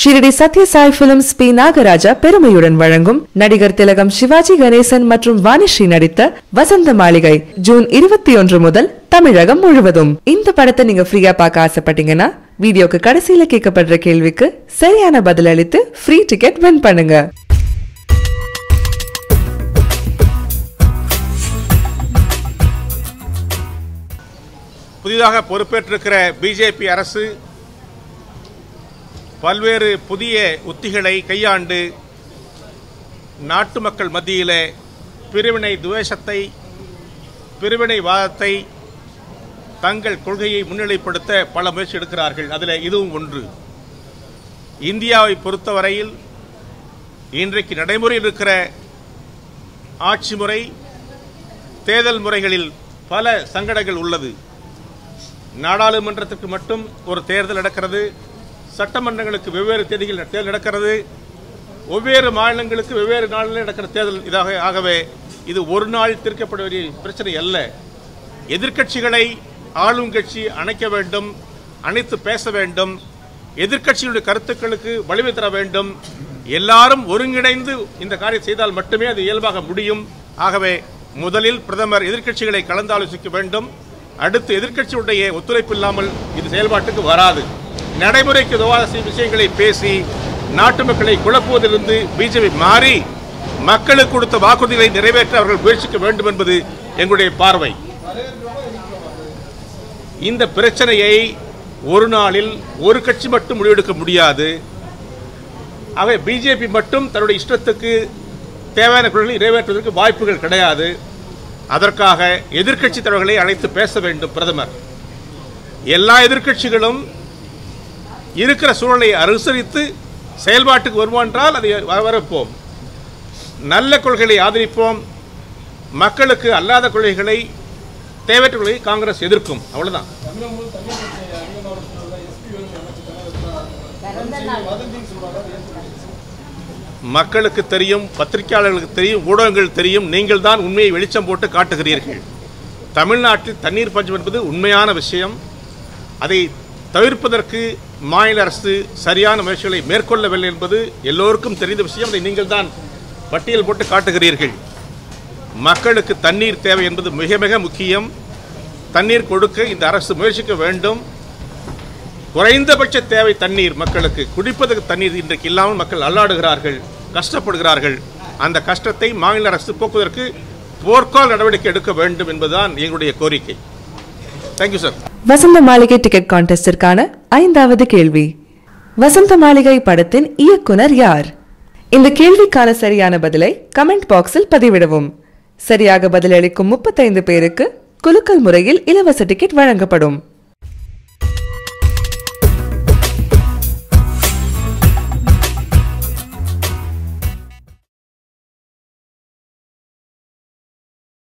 Shirdi Sathya Sai films B Nagaraja பெருமையுடன் வழங்கும். நடிகர் திலகம் சிவாஜி கணேசன் மற்றும் வாணிஸ்ரீ நடித்த வசந்த மாளிகை ஜூன் இருபத்தி ஒன்று முதல் தமிழகம் முழுவதும். இந்த படத்தை நீங்க ஃப்ரீயா பார்க்க ஆசைப்பட்டீங்கன்னா வீடியோக்கு கடைசியில கேட்கப்படுற கேள்விக்கு சரியான பதில் அளித்து ஃப்ரீ டிக்கெட் வின் பண்ணுங்க. புதிதாக பொறுப்பேற்றிருக்கிற பிஜேபி அரசு பல்வேறு புதிய உத்திகளை கையாண்டு நாட்டு மக்கள் மத்தியிலே பிரிவினை துவேஷத்தை பிரிவினைவாதத்தை தங்கள் கொள்கையை முன்னிலைப்படுத்த பல முயற்சி எடுக்கிறார்கள். அதில் இதுவும் ஒன்று. இந்தியாவை பொறுத்தவரையில் இன்றைக்கு நடைமுறையில் இருக்கிற ஆட்சி முறை தேர்தல் முறைகளில் பல சங்கடங்கள் உள்ளது. நாடாளுமன்றத்துக்கு மட்டும் ஒரு தேர்தல் நடக்கிறது. சட்டமன்றங்களுக்கு வெவ்வேறு தேதிகள் தேர்தல் நடக்கிறது. வெவ்வேறு மாநிலங்களுக்கு வெவ்வேறு நாளில் நடக்கிற தேர்தல் இதாக ஆகவே இது ஒரு நாள் தீர்க்கப்பட வேண்டிய பிரச்சனை அல்ல. எதிர்க்கட்சிகளை ஆளும் கட்சி அணைக்க வேண்டும் அணைத்து பேச வேண்டும் எதிர்க்கட்சிகளுடைய கருத்துக்களுக்கு வலிமை தர வேண்டும். எல்லாரும் ஒருங்கிணைந்து இந்த காரியம் செய்தால் மட்டுமே அது இயல்பாக முடியும். ஆகவே முதலில் பிரதமர் எதிர்க்கட்சிகளை கலந்தாலோசிக்க வேண்டும். அடுத்து எதிர்க்கட்சியுடைய ஒத்துழைப்பு இல்லாமல் இது செயல்பாட்டுக்கு வராது. நடைமுறைக்கு உதவாத விஷயங்களை பேசி நாட்டு மக்களை குழப்புவதிலிருந்து பிஜேபி மாறி மக்களுக்கு கொடுத்த வாக்குறுதிகளை நிறைவேற்ற அவர்கள் முயற்சிக்க வேண்டும் என்பது எங்களுடைய பார்வை. இந்த பிரச்சனையை ஒரு நாளில் ஒரு கட்சி மட்டும் முடிவெடுக்க முடியாது. அவை பிஜேபி மட்டும் தன்னுடைய இஷ்டத்துக்கு தேவையான குரல்களை நிறைவேற்றுவதற்கு வாய்ப்புகள் கிடையாது. அதற்காக எதிர்க்கட்சி தலைவர்களை அழைத்து பேச வேண்டும் பிரதமர். எல்லா எதிர்க்கட்சிகளும் இருக்கிற சூழலை அனுசரித்து செயல்பாட்டுக்கு வருவோம் என்றால் அதை வரவேற்போம். நல்ல கொள்கைகளை ஆதரிப்போம். மக்களுக்கு அல்லாத கொள்கைகளை தேவையற்ற கொள்கையை காங்கிரஸ் எதிர்க்கும். அவ்வளவுதான். மக்களுக்கு தெரியும் பத்திரிகையாளர்களுக்கு தெரியும் ஊடகங்கள் தெரியும். நீங்கள் தான் உண்மையை வெளிச்சம் போட்டு காட்டுகிறீர்கள். தமிழ்நாட்டில் தண்ணீர் பஞ்சம் என்பது உண்மையான விஷயம். அதை தவிர்ப்பதற்கு மாநில அரசு சரியான முயற்சிகளை மேற்கொள்ளவில்லை என்பது எல்லோருக்கும் தெரிந்த விஷயம். அதை நீங்கள் தான் பட்டியல் போட்டு காட்டுகிறீர்கள். மக்களுக்கு தண்ணீர் தேவை என்பது மிக மிக முக்கியம். தண்ணீர் கொடுக்க இந்த அரசு முயற்சிக்க வேண்டும். குறைந்தபட்ச தேவை தண்ணீர் மக்களுக்கு. குடிப்பதற்கு தண்ணீர் இன்றைக்கு இல்லாமல் மக்கள் அல்லாடுகிறார்கள் கஷ்டப்படுகிறார்கள். அந்த கஷ்டத்தை மாநில அரசு போக்குவதற்கு போர்க்கால் நடவடிக்கை எடுக்க வேண்டும் என்பதுதான் எங்களுடைய கோரிக்கை. தேங்க்யூ சார் வசந்த மாளிகை டிக்கெட் கான்டெஸ்டிற்கான ஐந்தாவது கேள்வி. வசந்த மாளிகை படத்தின் இயக்குனர் யார்? இந்த கேள்விக்கான சரியான பதிலை கமெண்ட் பாக்ஸில் பதிவிடவும். சரியாக பதிலளிக்கும் முப்பத்தைந்து பேருக்கு குலுக்கல் முறையில் இலவச டிக்கெட் வழங்கப்படும்.